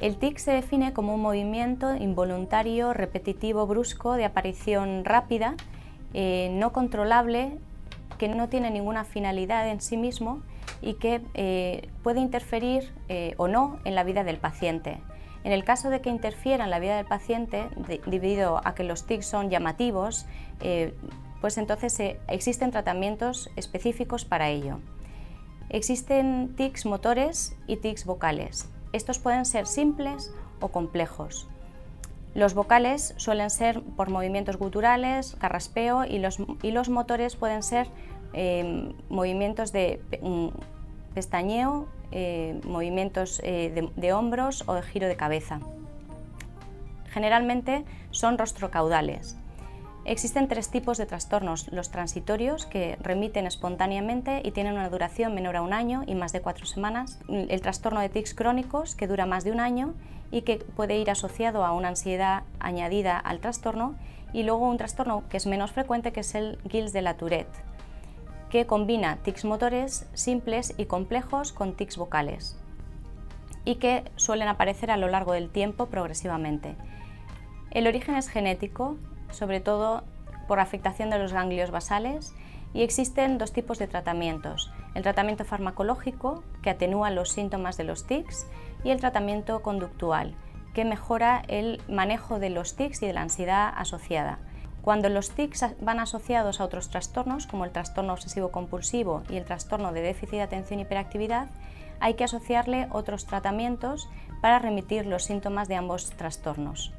El tic se define como un movimiento involuntario, repetitivo, brusco, de aparición rápida, eh, no controlable, que no tiene ninguna finalidad en sí mismo y que eh, puede interferir eh, o no en la vida del paciente. En el caso de que interfiera en la vida del paciente, debido a que los tics son llamativos, pues entonces existen tratamientos específicos para ello. Existen tics motores y tics vocales. Estos pueden ser simples o complejos. Los vocales suelen ser por movimientos guturales, carraspeo y los, y los motores pueden ser eh, movimientos de pestañeo, eh, movimientos eh, de, hombros o de giro de cabeza. Generalmente son rostrocaudales. Existen tres tipos de trastornos, los transitorios que remiten espontáneamente y tienen una duración menor a un año y más de cuatro semanas, el trastorno de tics crónicos que dura más de un año y que puede ir asociado a una ansiedad añadida al trastorno y luego un trastorno que es menos frecuente que es el Gilles de la Tourette, que combina tics motores simples y complejos con tics vocales y que suelen aparecer a lo largo del tiempo progresivamente. El origen es genético sobre todo por afectación de los ganglios basales y existen dos tipos de tratamientos, el tratamiento farmacológico que atenúa los síntomas de los tics y el tratamiento conductual que mejora el manejo de los tics y de la ansiedad asociada. Cuando los tics van asociados a otros trastornos, como el trastorno obsesivo-compulsivo y el trastorno de déficit de atención y hiperactividad, hay que asociarle otros tratamientos para remitir los síntomas de ambos trastornos.